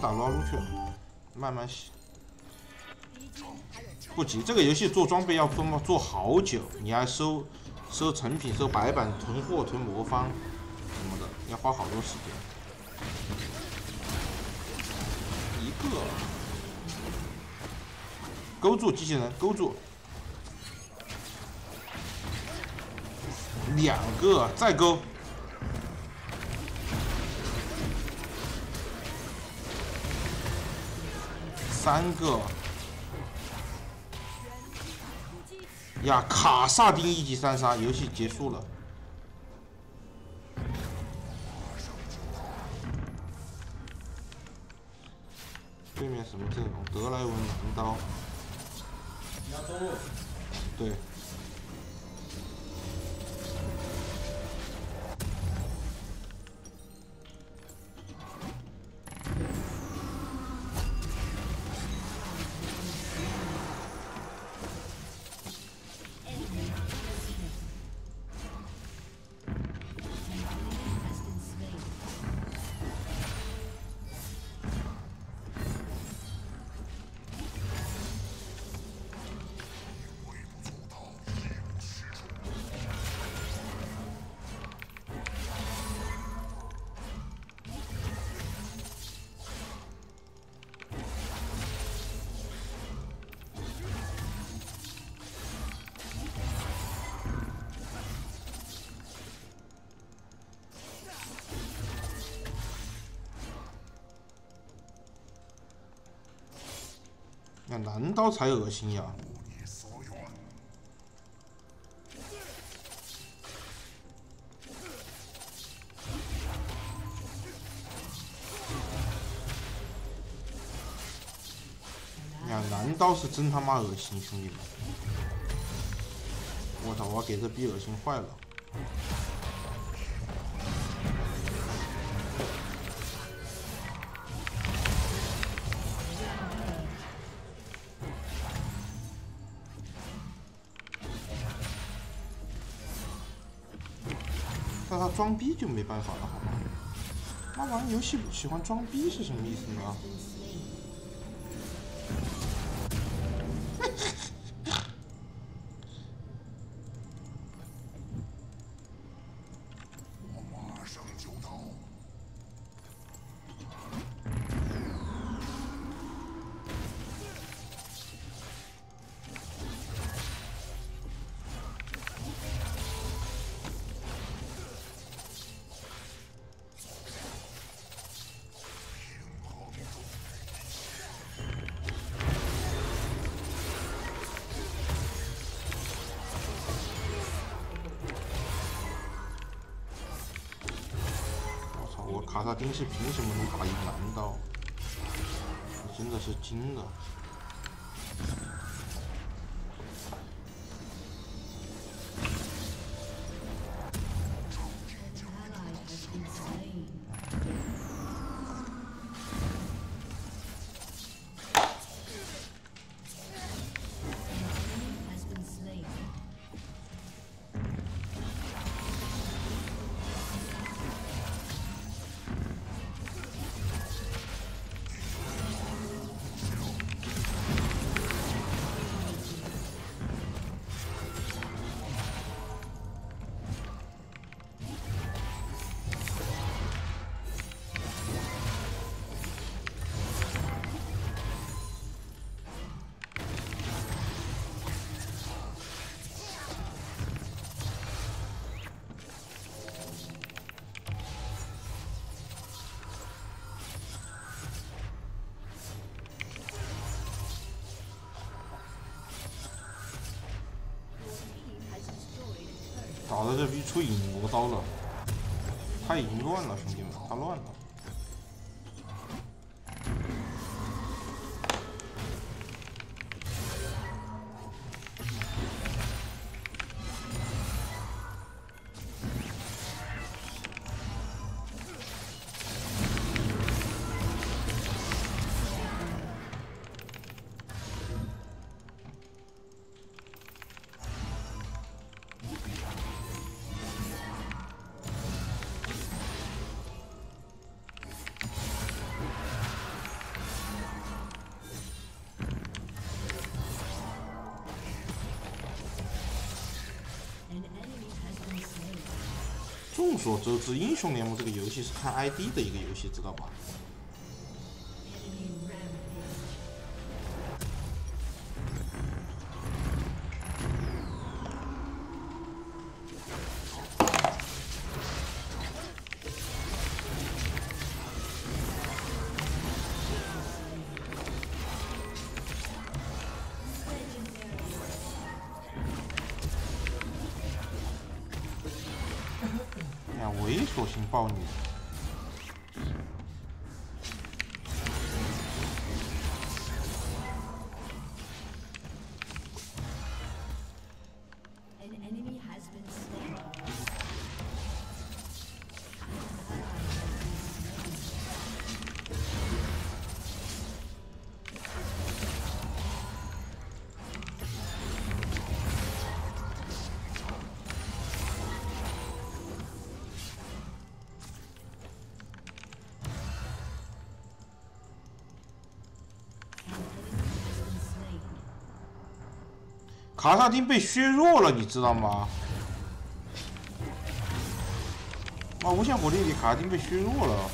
打撸啊撸去了，慢慢洗。不急，这个游戏做装备要做做好久，你还收收成品、收白板、囤货、囤魔方什么的，要花好多时间。一个，勾住机器人，勾住。两个，再勾。三个。呀，卡萨丁一级三杀，游戏结束了。对面什么阵容？德莱文蓝刀。对。男刀才恶心呀！呀，蓝刀是真他妈恶心，兄弟们！我操，我给这逼恶心坏了！装逼就没办法了，好吗？那玩游戏喜欢装逼是什么意思呢？卡萨丁是凭什么能打赢蓝刀？真的是惊了！打的这逼出影魔刀了，他已经乱了，兄弟们，他乱了。众所周知，英雄联盟这个游戏是看 ID 的一个游戏，知道吧？索型暴女。卡萨丁被削弱了，你知道吗？啊，无限火力里卡萨丁被削弱了。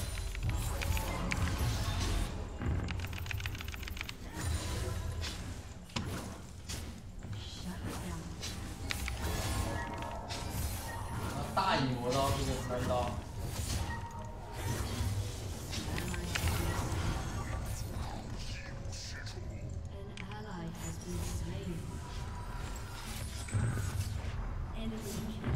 end of the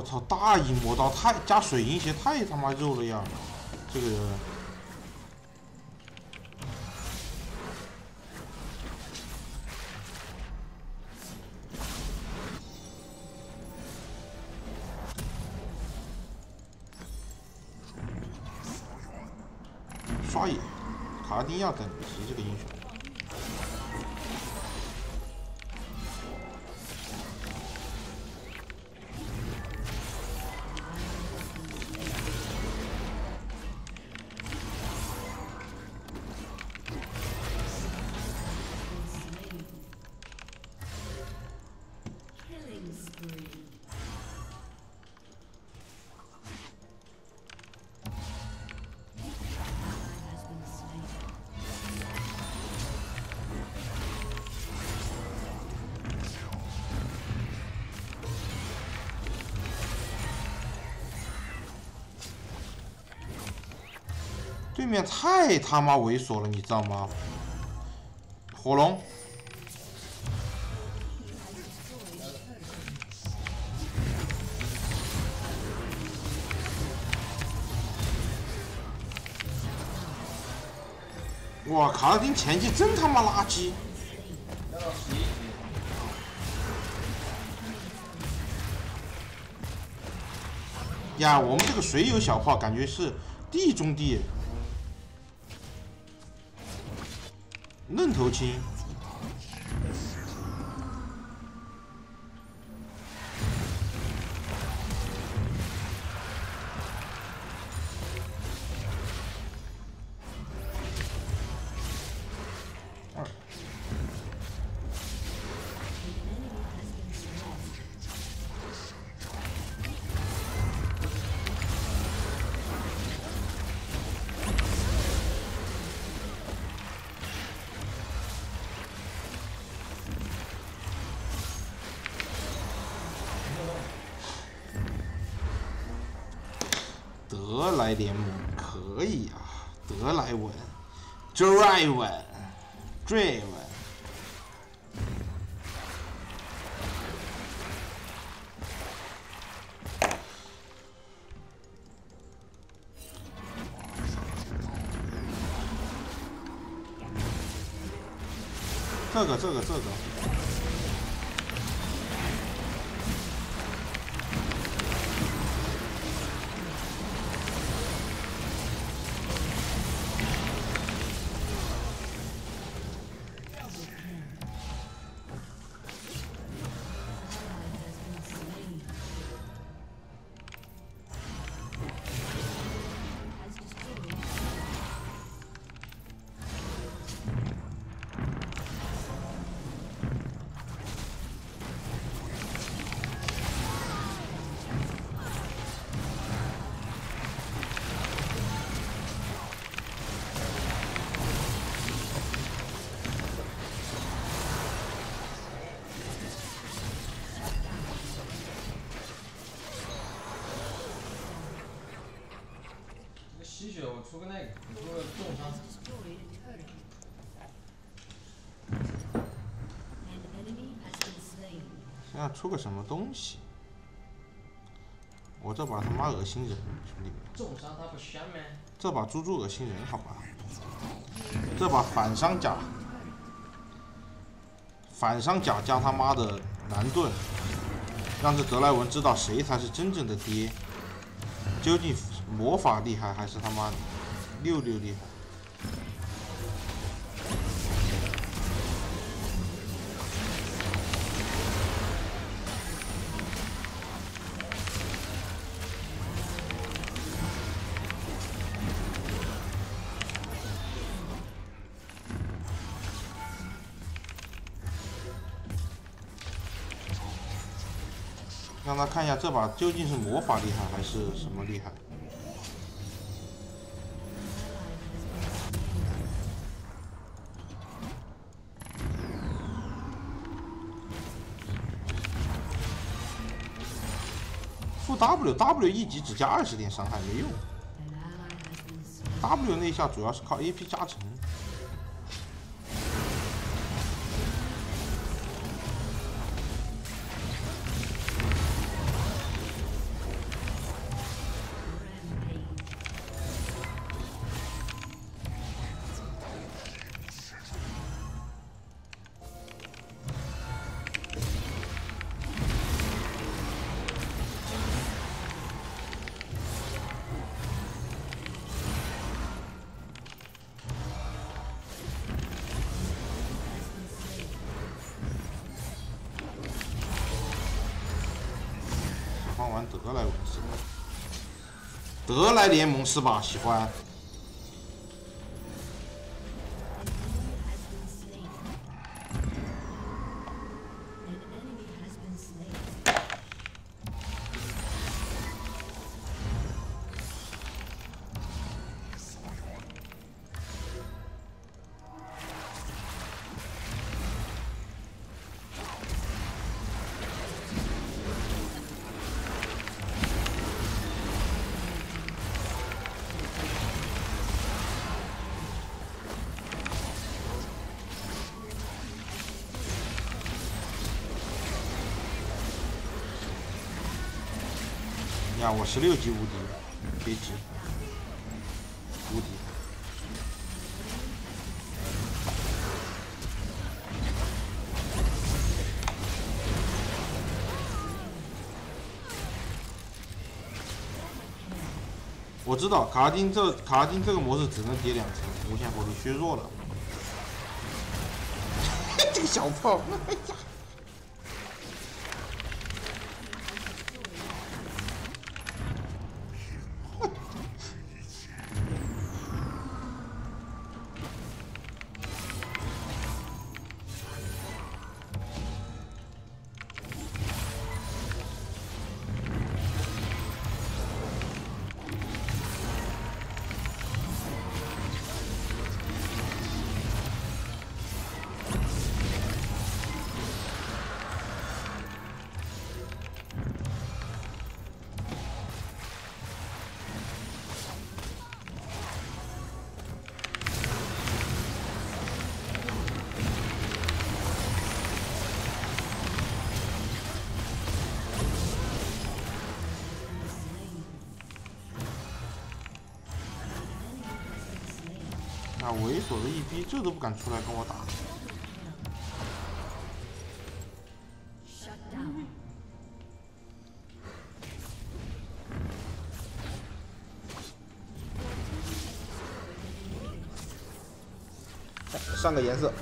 我操！大影魔刀太加水银鞋太他妈肉了呀！这个人刷野，卡丁亚等对面太他妈猥琐了，你知道吗？火龙，哇，卡拉丁前期真他妈垃圾！呀，我们这个水友小炮感觉是地中地。愣头青。德莱联盟可以啊德莱文。drive drive 这个这个这个。出个那个，出个重伤。现在出个什么东西？我这把他妈恶心人，兄弟们。重伤。他不香吗？这把猪猪恶心人，好吧？这把反伤。甲，反伤。甲加他妈的蓝盾，让这德莱文知道谁才是真正的爹。究竟魔法厉害还是他妈的？六六厉害！让他看一下这把究竟是魔法厉害还是什么厉害。W 一级只加二十点伤害没用，W 那下主要是靠 A P 加成。德莱文是吧？德莱联盟是吧？喜欢。呀，我十六级无敌，别急，无敌。我知道卡拉丁这卡拉丁这个模式只能叠两层，无限火力削弱了。这个小炮，啊，猥琐的一逼，这都不敢出来跟我打。上个颜色。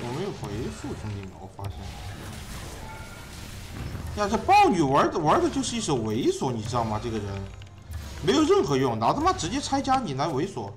我没有回复兄弟们，我发现。呀，这豹女玩的玩的就是一手猥琐，你知道吗？这个人没有任何用，老他妈直接拆家你来猥琐。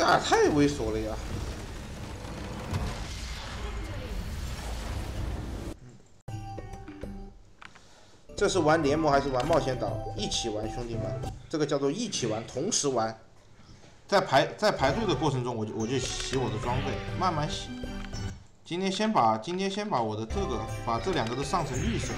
呀，太猥琐了呀！这是玩联盟还是玩冒险岛？一起玩，兄弟们，这个叫做一起玩，同时玩。在排在排队的过程中，我就我就洗我的装备，慢慢洗。今天先把今天先把我的这个把这两个都上成绿色，